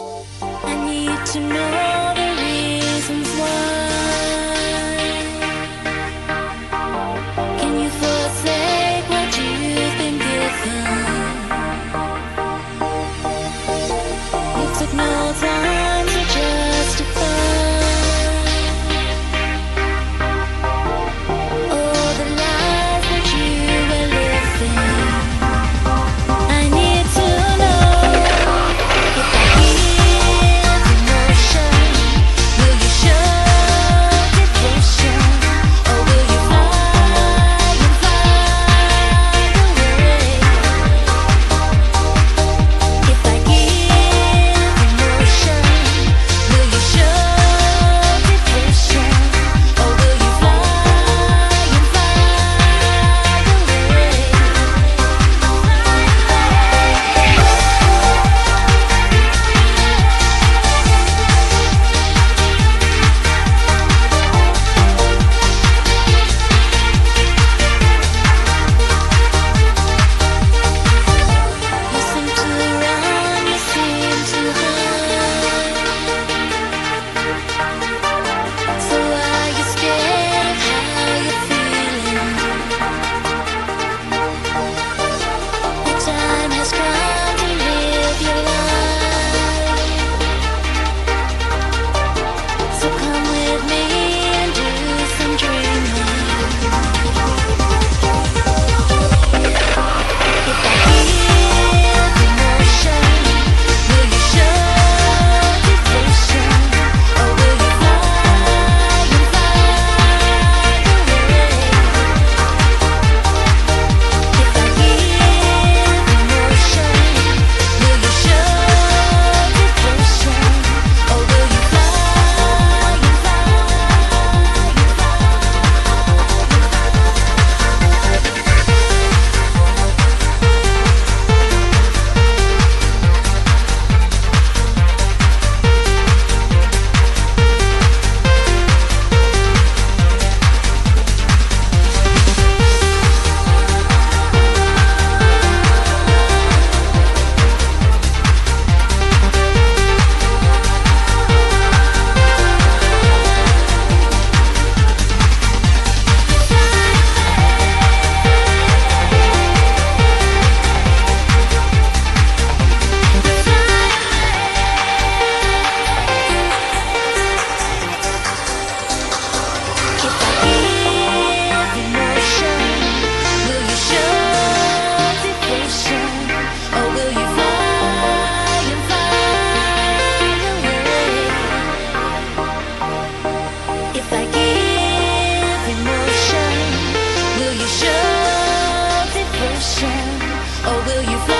I need to know or will you fly?